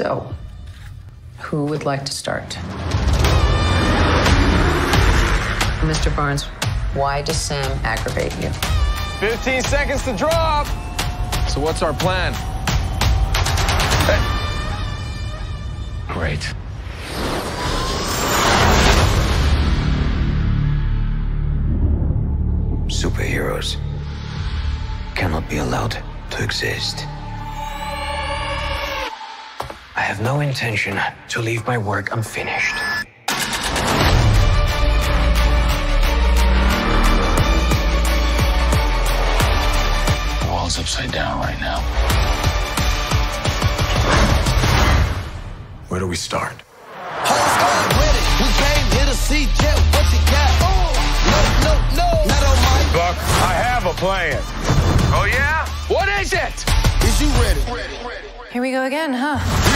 So, who would like to start? Mr. Barnes, why does Sam aggravate you? 15 seconds to drop. So what's our plan? Great. Superheroes cannot be allowed to exist. I have no intention to leave my work unfinished. The world's upside down right now. Where do we start? Whole squad ready. We came here to see Jet. What you got? Oh, no, no, no. Not on my. Buck, I have a plan. Oh, yeah? What is it? Is you ready? Here we go again, huh?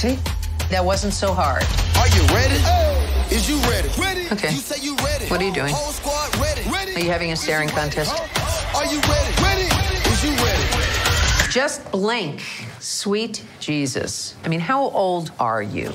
See? That wasn't so hard. Are you ready? Oh! Is you ready? Ready? Okay. You say you ready. What are you doing? Whole squad ready. Ready? Are you having a staring contest? Are you ready? Ready? Is you ready? Just blink. Sweet Jesus. I mean, how old are you?